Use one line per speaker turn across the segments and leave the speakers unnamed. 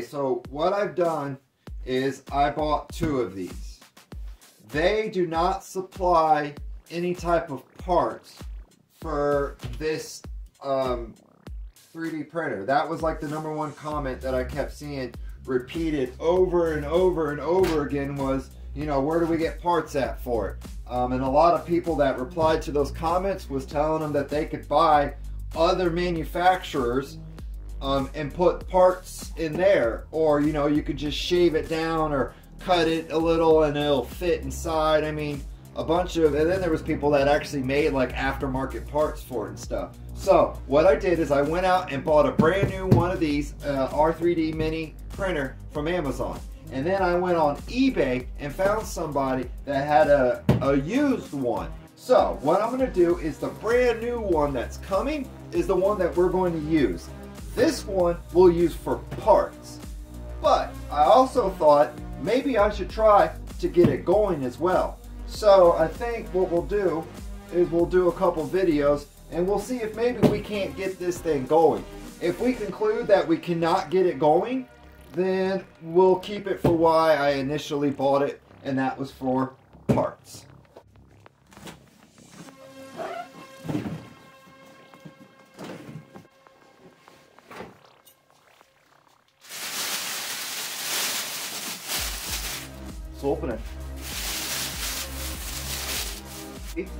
So what I've done is I bought two of these. They do not supply any type of parts for this um, 3D printer. That was like the number one comment that I kept seeing repeated over and over and over again was, you know, where do we get parts at for it? Um, and a lot of people that replied to those comments was telling them that they could buy other manufacturers um, and put parts in there. Or, you know, you could just shave it down or cut it a little and it'll fit inside. I mean, a bunch of, and then there was people that actually made like aftermarket parts for it and stuff. So what I did is I went out and bought a brand new one of these uh, R3D Mini printer from Amazon. And then I went on eBay and found somebody that had a, a used one. So what I'm gonna do is the brand new one that's coming is the one that we're going to use. This one we'll use for parts. But I also thought maybe I should try to get it going as well. So I think what we'll do is we'll do a couple videos and we'll see if maybe we can't get this thing going. If we conclude that we cannot get it going, then we'll keep it for why I initially bought it, and that was for parts. Let's open it.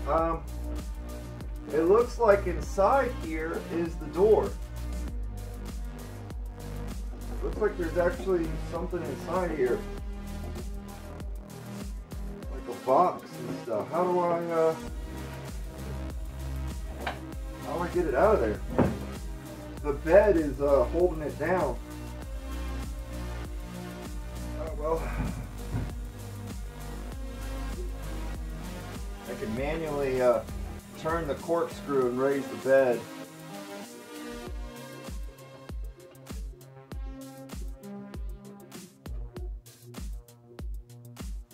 Um, it looks like inside here is the door. Looks like there's actually something inside here. Like a box and stuff. How do I, uh... How do I get it out of there? The bed is, uh, holding it down. Oh, well. Can manually, uh, turn the corkscrew and raise the bed.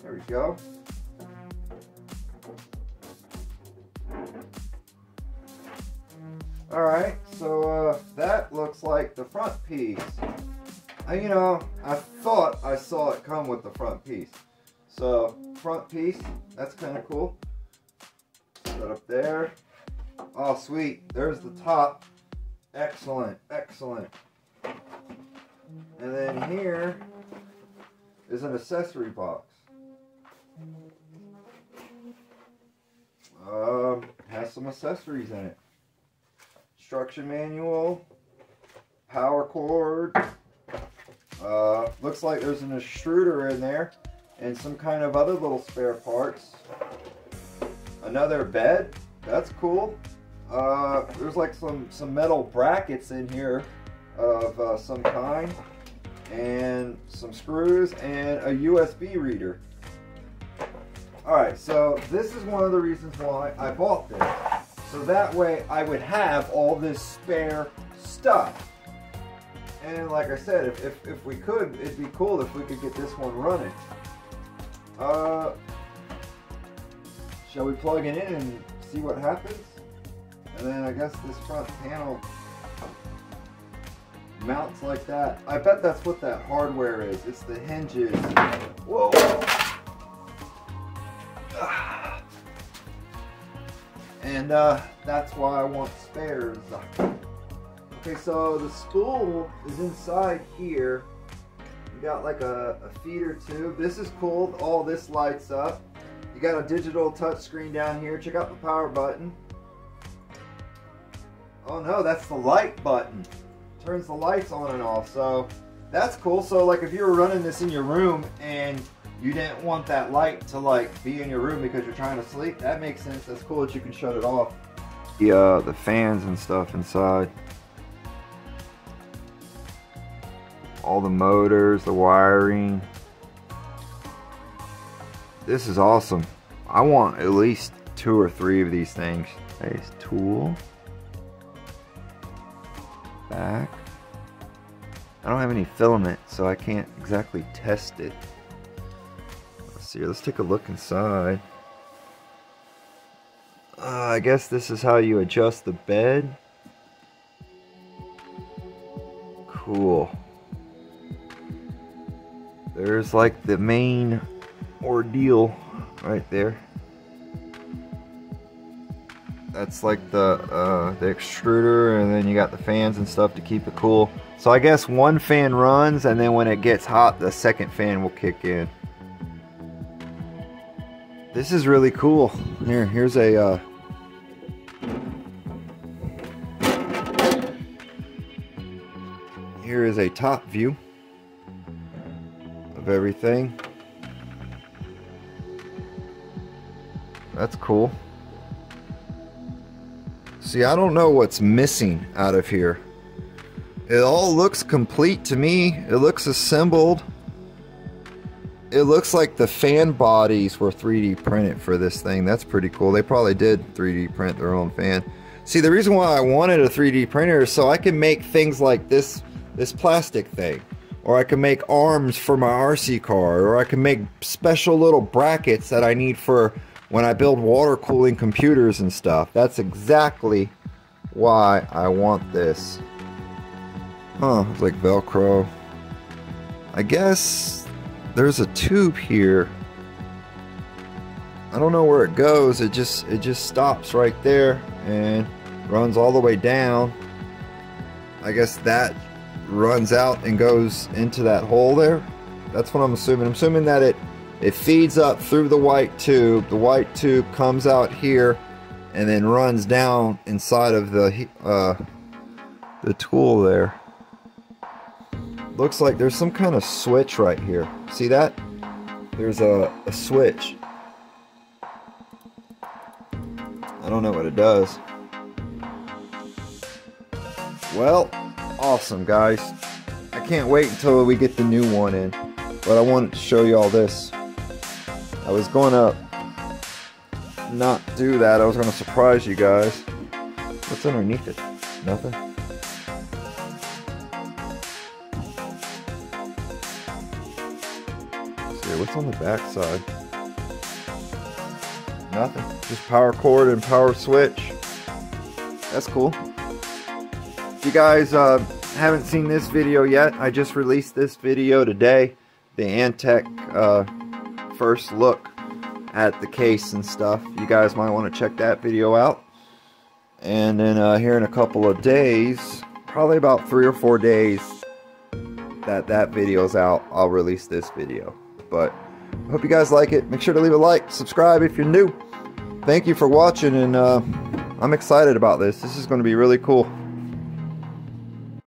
There we go. All right, so uh, that looks like the front piece. Uh, you know, I thought I saw it come with the front piece. So, front piece, that's kind of cool. Set up there. Oh, sweet. There's the top. Excellent, excellent. And then here is an accessory box. Um, has some accessories in it. Instruction manual, power cord. Uh, looks like there's an extruder in there and some kind of other little spare parts. Another bed. That's cool. Uh, there's like some, some metal brackets in here of uh, some kind and some screws and a USB reader. Alright, so this is one of the reasons why I bought this. So that way I would have all this spare stuff. And like I said, if, if, if we could, it'd be cool if we could get this one running. Uh, shall we plug it in and see what happens? And then I guess this front panel mounts like that. I bet that's what that hardware is. It's the hinges. Whoa! And uh, that's why I want spares. Okay, so the spool is inside here. You got like a, a feeder tube. This is cool. All this lights up. You got a digital touch screen down here. Check out the power button. Oh no, that's the light button. Turns the lights on and off. So that's cool. So like if you were running this in your room and you didn't want that light to like be in your room because you're trying to sleep, that makes sense. That's cool that you can shut it off. The, uh, the fans and stuff inside. All the motors, the wiring. This is awesome. I want at least two or three of these things. Nice tool. Back. I don't have any filament, so I can't exactly test it. Let's see, let's take a look inside. Uh, I guess this is how you adjust the bed. Cool. there's like the main ordeal right there. That's like the uh, the extruder and then you got the fans and stuff to keep it cool. So I guess one fan runs and then when it gets hot the second fan will kick in. This is really cool. Here, here's a uh, here is a top view of everything. That's cool. See, I don't know what's missing out of here. It all looks complete to me. It looks assembled. It looks like the fan bodies were 3D printed for this thing. That's pretty cool. They probably did 3D print their own fan. See, the reason why I wanted a 3D printer is so I can make things like this, this plastic thing. Or I can make arms for my RC car. Or I can make special little brackets that I need for when I build water cooling computers and stuff. That's exactly why I want this. Huh, it's like Velcro. I guess there's a tube here. I don't know where it goes. It just it just stops right there and runs all the way down. I guess that runs out and goes into that hole there. That's what I'm assuming. I'm assuming that it it feeds up through the white tube. The white tube comes out here and then runs down inside of the uh, the tool there. Looks like there's some kind of switch right here. See that? There's a, a switch. I don't know what it does. Well, awesome guys. I can't wait until we get the new one in. But I wanted to show you all this. I was going to not do that. I was going to surprise you guys. What's underneath it? Nothing? Let's see, what's on the back side? Nothing. Just power cord and power switch. That's cool. If you guys uh, haven't seen this video yet, I just released this video today. The Antec uh, first look at the case and stuff. You guys might want to check that video out. And then uh, here in a couple of days, probably about three or four days that that video's out, I'll release this video. But I hope you guys like it. Make sure to leave a like, subscribe if you're new. Thank you for watching, and uh, I'm excited about this. This is going to be really cool.